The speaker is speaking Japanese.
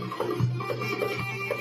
なに?